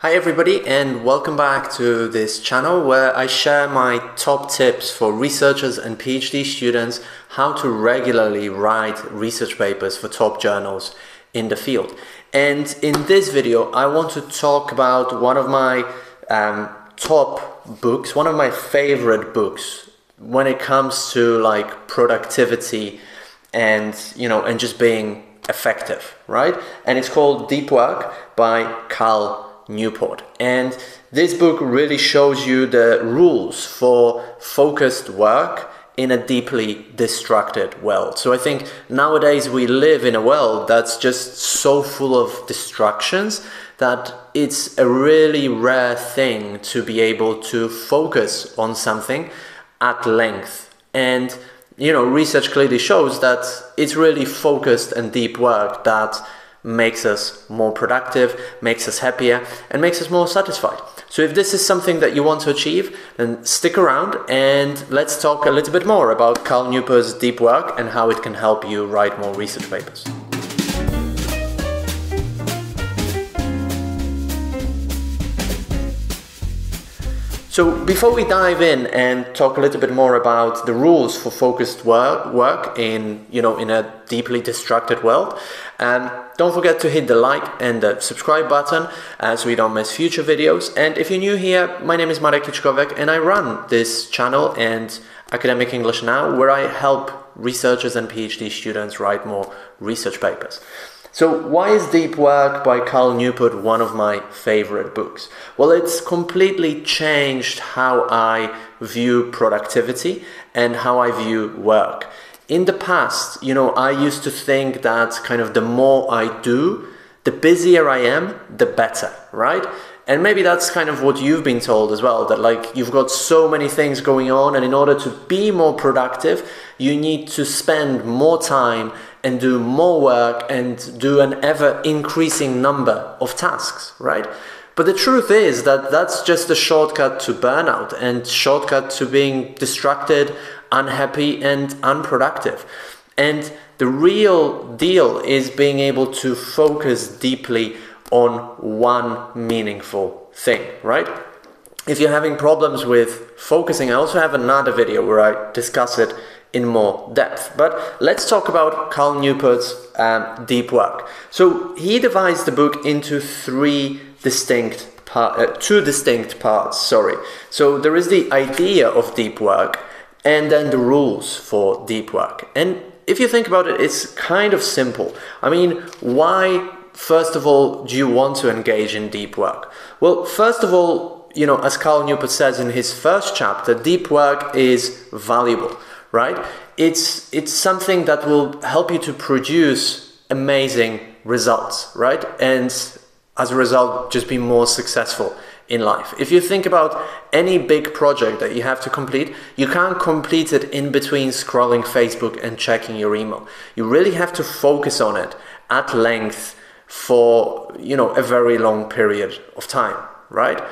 Hi everybody and welcome back to this channel where I share my top tips for researchers and PhD students how to regularly write research papers for top journals in the field. And in this video I want to talk about one of my um, top books, one of my favorite books when it comes to like productivity and you know and just being effective, right? And it's called Deep Work by Cal Newport. And this book really shows you the rules for focused work in a deeply distracted world. So I think nowadays we live in a world that's just so full of distractions that it's a really rare thing to be able to focus on something at length. And you know, research clearly shows that it's really focused and deep work that makes us more productive, makes us happier, and makes us more satisfied. So, if this is something that you want to achieve, then stick around and let's talk a little bit more about Cal Newport's deep work and how it can help you write more research papers. So before we dive in and talk a little bit more about the rules for focused work, work in you know in a deeply distracted world, um, don't forget to hit the like and the subscribe button uh, so you don't miss future videos. And if you're new here, my name is Marek Kiczkowiak and I run this channel and Academic English Now where I help researchers and PhD students write more research papers. So, why is Deep Work by Cal Newport one of my favorite books? Well, it's completely changed how I view productivity and how I view work. In the past, you know, I used to think that kind of the more I do, the busier I am, the better, right? And maybe that's kind of what you've been told as well that like you've got so many things going on, and in order to be more productive, you need to spend more time and do more work and do an ever increasing number of tasks, right? But the truth is that that's just a shortcut to burnout and shortcut to being distracted, unhappy, and unproductive. And the real deal is being able to focus deeply on one meaningful thing, right? If you're having problems with focusing, I also have another video where I discuss it in more depth. But let's talk about Cal Newport's um, deep work. So he divides the book into three distinct part, uh, two distinct parts. Sorry. So there is the idea of deep work, and then the rules for deep work. And if you think about it, it's kind of simple. I mean, why first of all, do you want to engage in deep work? Well, first of all, you know, as Cal Newport says in his first chapter, deep work is valuable, right? It's it's something that will help you to produce amazing results, right? And as a result, just be more successful in life. If you think about any big project that you have to complete, you can't complete it in between scrolling Facebook and checking your email. You really have to focus on it at length for you know a very long period of time right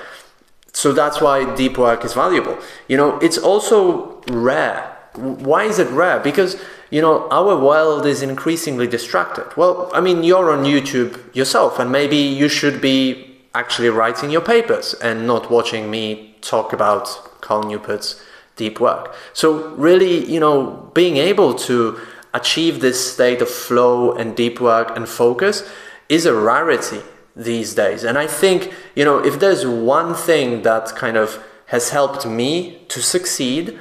so that's why deep work is valuable you know it's also rare why is it rare? Because you know our world is increasingly distracted. Well i mean you're on youtube yourself and maybe you should be actually writing your papers and not watching me talk about Cal Newport's deep work. So really you know being able to achieve this state of flow and deep work and focus is a rarity these days. And I think, you know, if there's one thing that kind of has helped me to succeed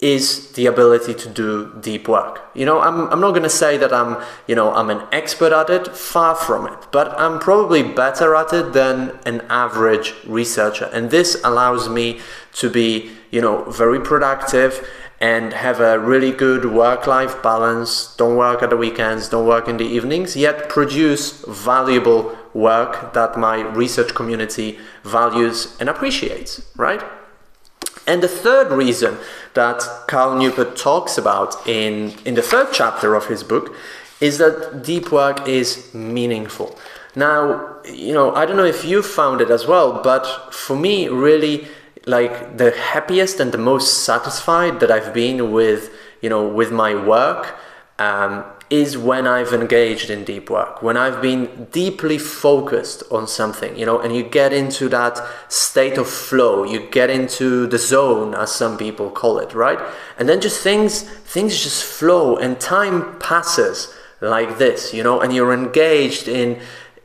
is the ability to do deep work. You know, I'm, I'm not going to say that I'm, you know, I'm an expert at it, far from it, but I'm probably better at it than an average researcher. And this allows me to be, you know, very productive and have a really good work life balance. Don't work at the weekends, don't work in the evenings, yet produce valuable work that my research community values and appreciates, right? And the third reason that Cal Newport talks about in, in the third chapter of his book is that deep work is meaningful. Now, you know, I don't know if you found it as well, but for me, really, like the happiest and the most satisfied that I've been with, you know, with my work um, is when I've engaged in deep work, when I've been deeply focused on something, you know, and you get into that state of flow, you get into the zone, as some people call it, right? And then just things, things just flow and time passes like this, you know, and you're engaged in,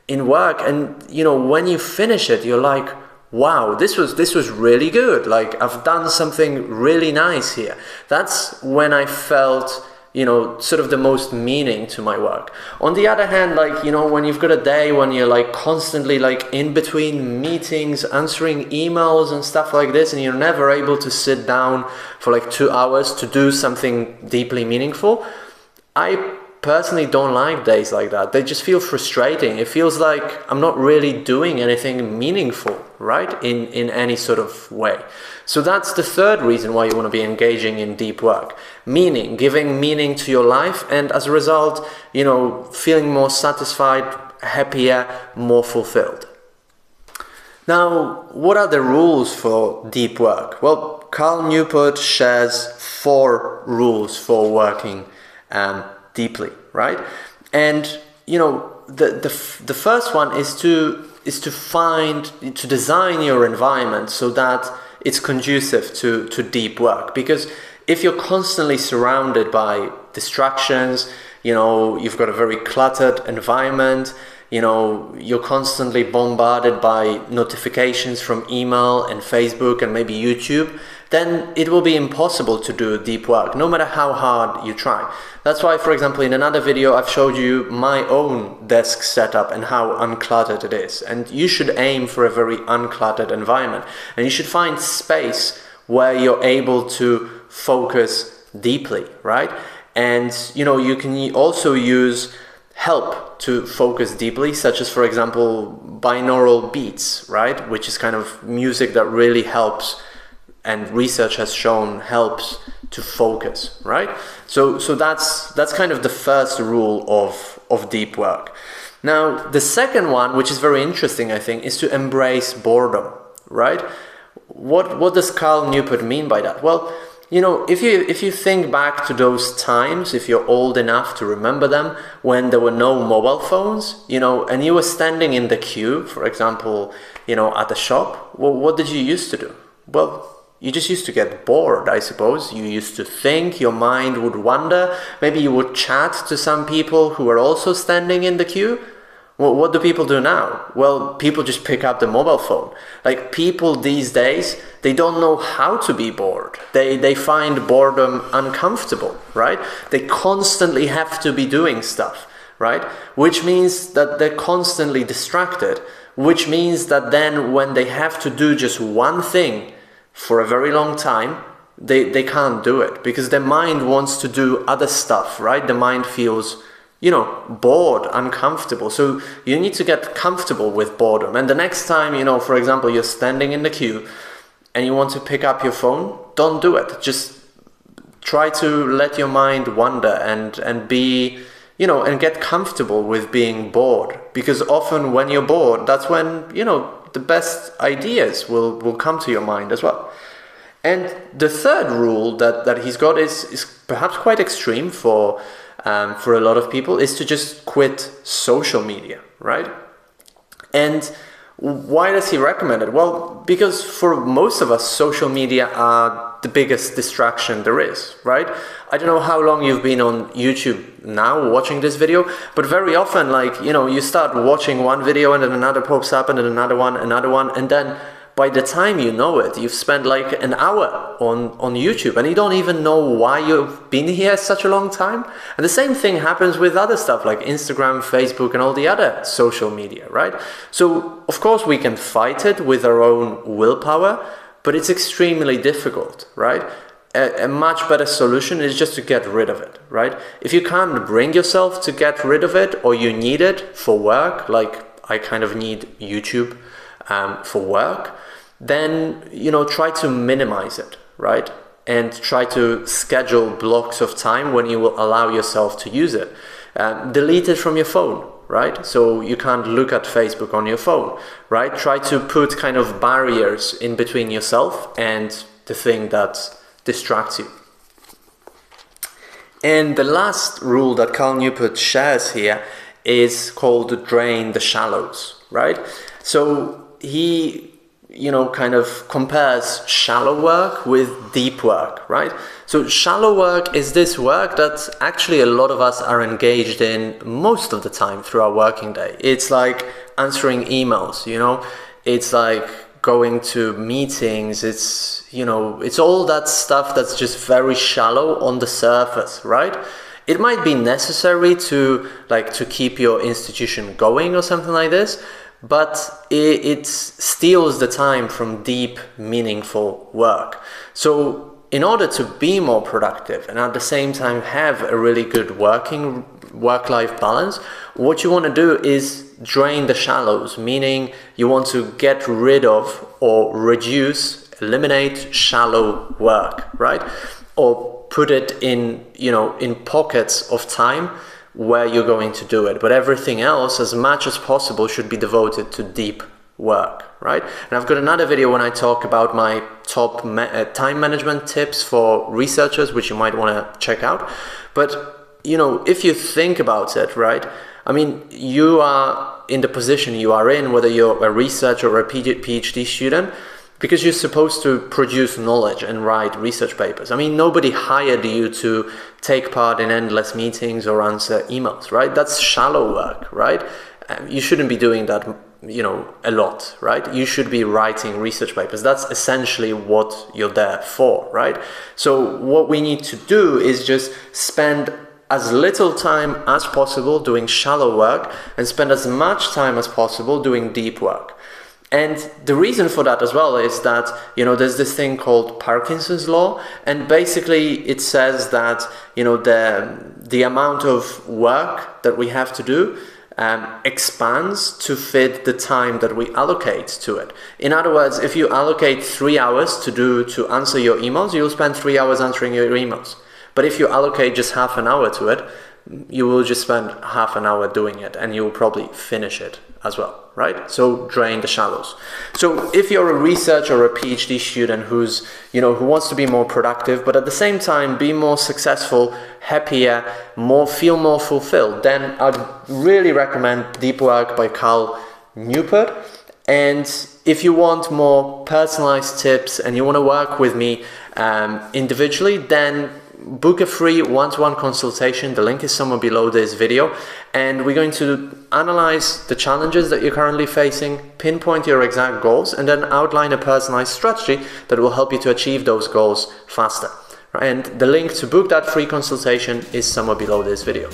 in work. And, you know, when you finish it, you're like, wow, this was, this was really good. Like I've done something really nice here. That's when I felt, you know, sort of the most meaning to my work. On the other hand, like, you know, when you've got a day when you're like constantly like in between meetings, answering emails and stuff like this, and you're never able to sit down for like two hours to do something deeply meaningful, I personally don't like days like that. They just feel frustrating. It feels like I'm not really doing anything meaningful, right? In in any sort of way. So that's the third reason why you want to be engaging in deep work. Meaning, giving meaning to your life, and as a result, you know, feeling more satisfied, happier, more fulfilled. Now, what are the rules for deep work? Well, Cal Newport shares four rules for working um, deeply, right? And you know, the the the first one is to is to find to design your environment so that it's conducive to, to deep work. Because if you're constantly surrounded by distractions, you know, you've got a very cluttered environment, you know, you're constantly bombarded by notifications from email and Facebook and maybe YouTube, then it will be impossible to do deep work, no matter how hard you try. That's why, for example, in another video, I've showed you my own desk setup and how uncluttered it is. And you should aim for a very uncluttered environment. And you should find space where you're able to focus deeply, right? And, you know, you can also use help to focus deeply, such as, for example, binaural beats, right? Which is kind of music that really helps and research has shown helps to focus, right? So, so that's, that's kind of the first rule of, of deep work. Now, the second one, which is very interesting, I think, is to embrace boredom, right? What, what does Cal Newport mean by that? Well, you know, if you if you think back to those times, if you're old enough to remember them, when there were no mobile phones, you know, and you were standing in the queue, for example, you know, at the shop, well, what did you used to do? Well, you just used to get bored, I suppose. You used to think, your mind would wander. Maybe you would chat to some people who were also standing in the queue. Well, what do people do now? Well, people just pick up the mobile phone. Like people these days, they don't know how to be bored. They, they find boredom uncomfortable, right? They constantly have to be doing stuff, right? Which means that they're constantly distracted, which means that then when they have to do just one thing, for a very long time, they, they can't do it because their mind wants to do other stuff, right? The mind feels, you know, bored, uncomfortable. So you need to get comfortable with boredom. And the next time, you know, for example, you're standing in the queue and you want to pick up your phone, don't do it. Just try to let your mind wander and, and be, you know, and get comfortable with being bored. Because often when you're bored, that's when, you know, the best ideas will, will come to your mind as well. And the third rule that, that he's got is, is perhaps quite extreme for, um, for a lot of people is to just quit social media, right? And why does he recommend it? Well, because for most of us, social media are the biggest distraction there is, right? I don't know how long you've been on YouTube now watching this video, but very often, like, you know, you start watching one video and then another pops up and then another one, another one, and then by the time you know it, you've spent like an hour on, on YouTube and you don't even know why you've been here such a long time. And the same thing happens with other stuff like Instagram, Facebook, and all the other social media, right? So, of course, we can fight it with our own willpower, but it's extremely difficult, right? A, a much better solution is just to get rid of it, right? If you can't bring yourself to get rid of it or you need it for work, like I kind of need YouTube um, for work, then you know try to minimize it, right? And try to schedule blocks of time when you will allow yourself to use it. Um, delete it from your phone, right? So you can't look at Facebook on your phone, right? Try to put kind of barriers in between yourself and the thing that distracts you. And the last rule that Cal Newport shares here is called drain the shallows, right? So he, you know, kind of compares shallow work with deep work, right? So shallow work is this work that actually a lot of us are engaged in most of the time through our working day. It's like answering emails, you know, it's like going to meetings, it's, you know, it's all that stuff that's just very shallow on the surface, right? It might be necessary to like to keep your institution going or something like this, but it, it steals the time from deep, meaningful work. So in order to be more productive and at the same time have a really good working work-life balance, what you want to do is drain the shallows, meaning you want to get rid of or reduce, eliminate shallow work, right? Or put it in, you know, in pockets of time where you're going to do it. But everything else, as much as possible, should be devoted to deep work, right? And I've got another video when I talk about my top ma uh, time management tips for researchers, which you might want to check out. But, you know, if you think about it, right? I mean, you are in the position you are in, whether you're a researcher or a PhD student, because you're supposed to produce knowledge and write research papers. I mean, nobody hired you to take part in endless meetings or answer emails, right? That's shallow work, right? Um, you shouldn't be doing that you know a lot right you should be writing research papers that's essentially what you're there for right so what we need to do is just spend as little time as possible doing shallow work and spend as much time as possible doing deep work and the reason for that as well is that you know there's this thing called Parkinson's law and basically it says that you know the the amount of work that we have to do um, expands to fit the time that we allocate to it. In other words, if you allocate three hours to do to answer your emails, you'll spend three hours answering your emails. But if you allocate just half an hour to it, you will just spend half an hour doing it and you'll probably finish it as well, right? So drain the shallows. So if you're a researcher or a PhD student who's, you know, who wants to be more productive, but at the same time be more successful, happier, more feel more fulfilled, then I'd really recommend Deep Work by Cal Newport. And if you want more personalized tips and you want to work with me um, individually, then book a free one-to-one consultation. The link is somewhere below this video. And we're going to analyze the challenges that you're currently facing, pinpoint your exact goals, and then outline a personalized strategy that will help you to achieve those goals faster. And the link to book that free consultation is somewhere below this video.